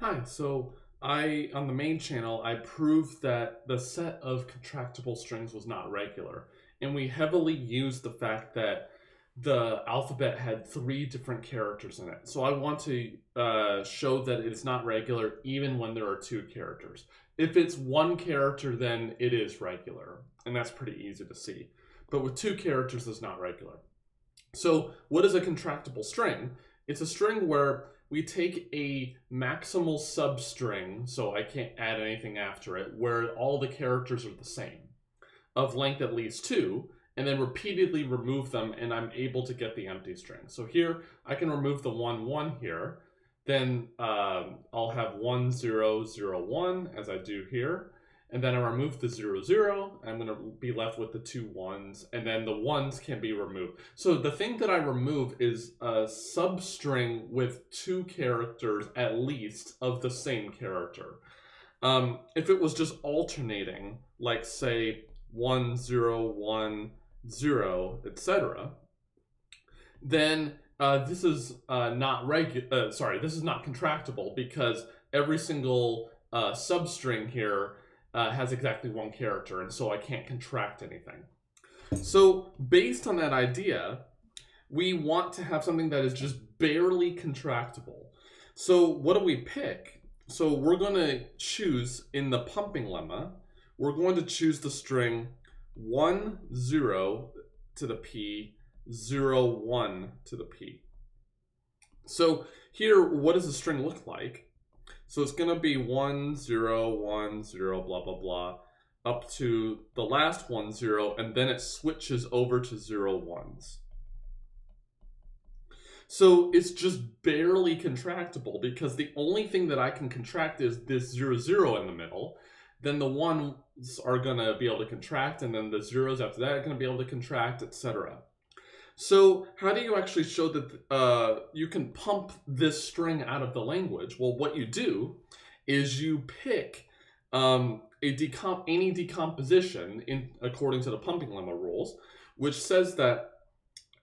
Hi, so I, on the main channel, I proved that the set of contractible strings was not regular. And we heavily used the fact that the alphabet had three different characters in it. So I want to uh, show that it's not regular even when there are two characters. If it's one character, then it is regular. And that's pretty easy to see. But with two characters, it's not regular. So what is a contractible string? It's a string where we take a maximal substring, so I can't add anything after it, where all the characters are the same, of length at least two, and then repeatedly remove them, and I'm able to get the empty string. So here, I can remove the 1, 1 here, then um, I'll have 1, 0, 0, 1, as I do here, and then I remove the 0, 0, I'm going to be left with the two ones, and then the ones can be removed. So the thing that I remove is a substring with two characters at least of the same character. Um, if it was just alternating, like say 1, 0, 1, 0, etc., then uh, this is uh, not regu- uh, sorry, this is not contractible because every single uh, substring here uh, has exactly one character, and so I can't contract anything. So based on that idea, we want to have something that is just barely contractible. So what do we pick? So we're going to choose in the pumping lemma, we're going to choose the string 1, 0 to the P, 0, 1 to the P. So here, what does the string look like? So it's going to be 1, 0, 1, 0, blah, blah, blah, up to the last one, 0, and then it switches over to 0, 1s. So it's just barely contractible because the only thing that I can contract is this 0, 0 in the middle. Then the 1s are going to be able to contract, and then the zeros after that are going to be able to contract, etc. So how do you actually show that uh, you can pump this string out of the language? Well, what you do is you pick um, a decomp any decomposition in according to the pumping lemma rules, which says that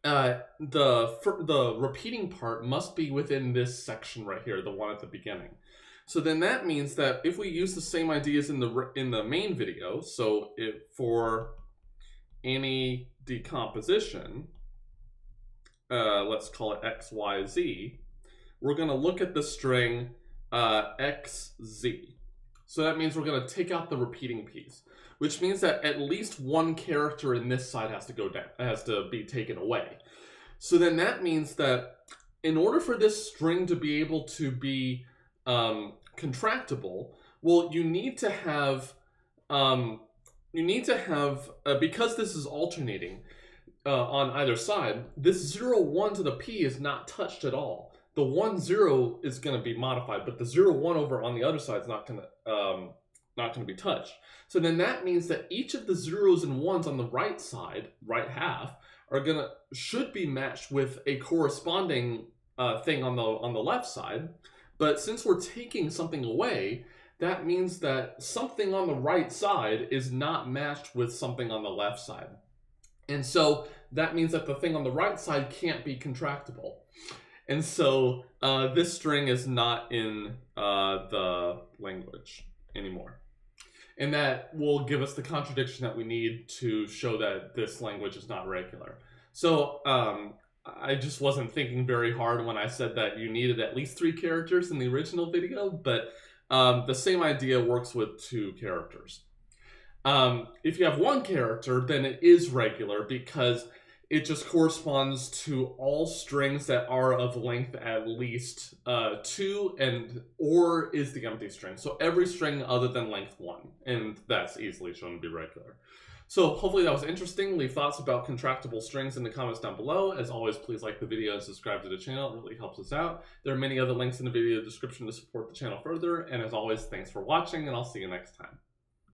uh, the the repeating part must be within this section right here, the one at the beginning. So then that means that if we use the same ideas in the in the main video, so if for any decomposition, uh, let's call it XYZ, we're going to look at the string uh, XZ. So that means we're going to take out the repeating piece, which means that at least one character in this side has to go down, has to be taken away. So then that means that in order for this string to be able to be um, contractible, well, you need to have, um, you need to have, uh, because this is alternating, uh, on either side, this 0, 1 to the p is not touched at all. The 1, 0 is going to be modified, but the 0, 1 over on the other side is not going to um, not going to be touched. So then that means that each of the zeros and ones on the right side, right half, are going to should be matched with a corresponding uh, thing on the on the left side. But since we're taking something away, that means that something on the right side is not matched with something on the left side. And so that means that the thing on the right side can't be contractible. And so uh, this string is not in uh, the language anymore. And that will give us the contradiction that we need to show that this language is not regular. So um, I just wasn't thinking very hard when I said that you needed at least three characters in the original video, but um, the same idea works with two characters. Um, if you have one character, then it is regular because it just corresponds to all strings that are of length at least uh, two and or is the empty string. So every string other than length one, and that's easily shown to be regular. So hopefully that was interesting. Leave thoughts about contractible strings in the comments down below. As always, please like the video and subscribe to the channel. It really helps us out. There are many other links in the video description to support the channel further. And as always, thanks for watching, and I'll see you next time.